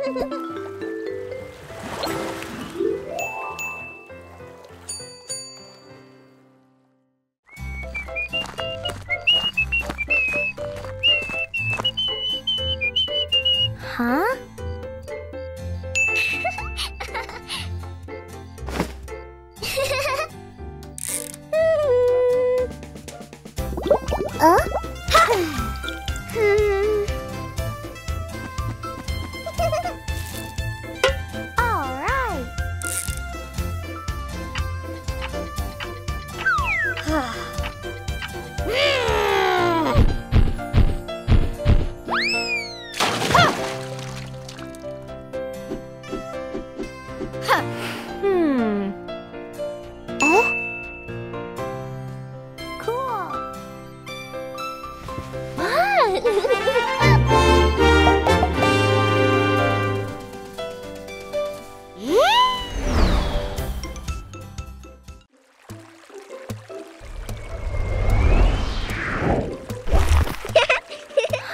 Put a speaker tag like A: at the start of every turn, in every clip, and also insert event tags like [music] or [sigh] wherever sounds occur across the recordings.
A: Ha ha ha!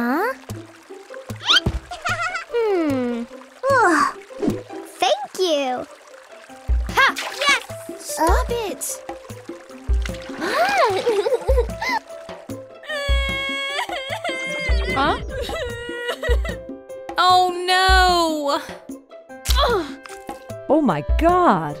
A: Huh? Hmm. Ugh. Thank you.
B: Ha! Yes! Stop it! [laughs] Huh? oh no!
C: Oh my god!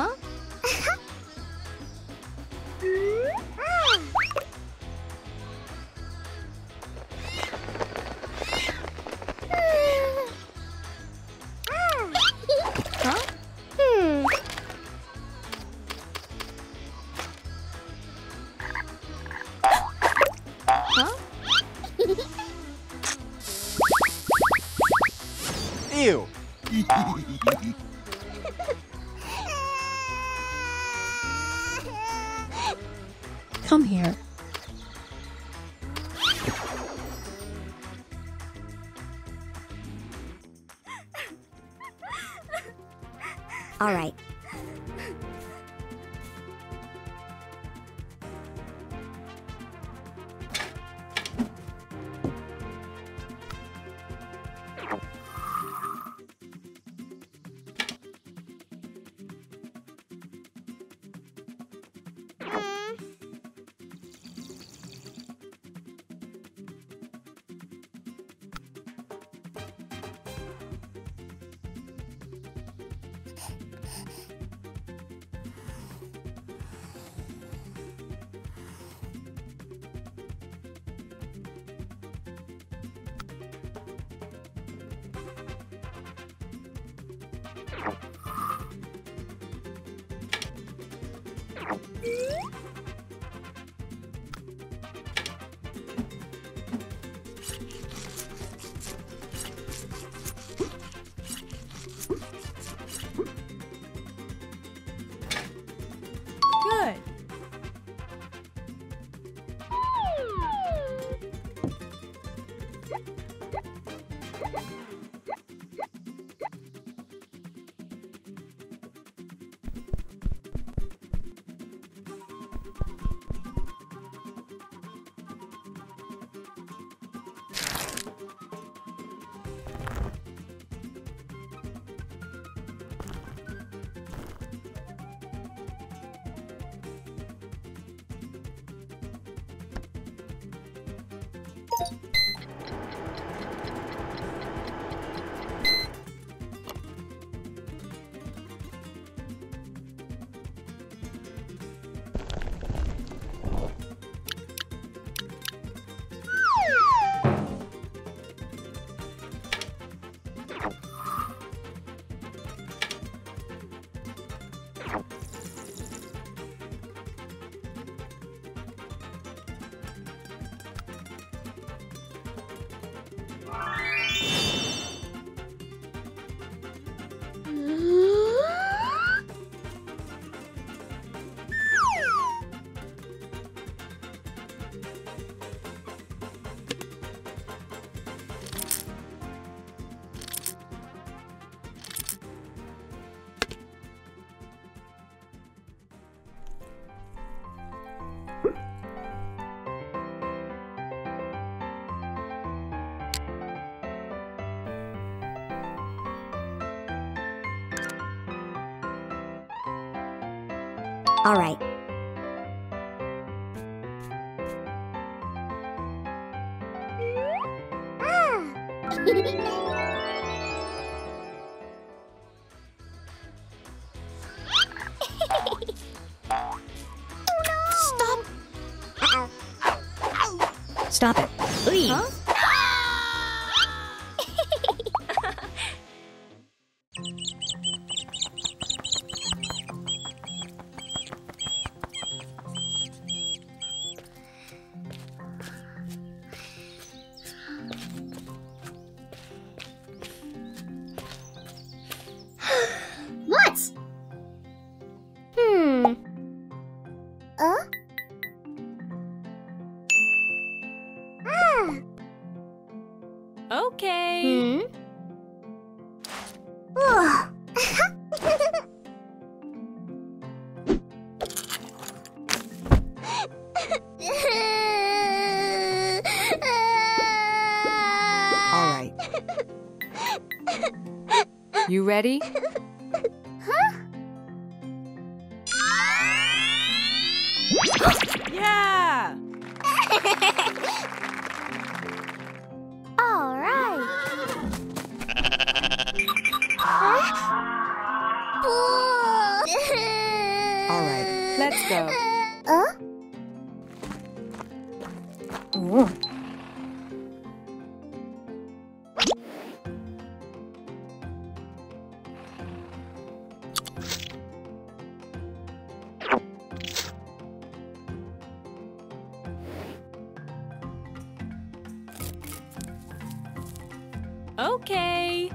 B: Huh?
A: Huh? Hmm.
B: Huh?
D: Ew.
E: All right. え!
A: All right.
E: Stop.
A: Stop it. Please.
C: You ready?
B: Yeah. [laughs]
E: All right.
C: All right. Let's go. [laughs]
E: Uh?
B: Okay.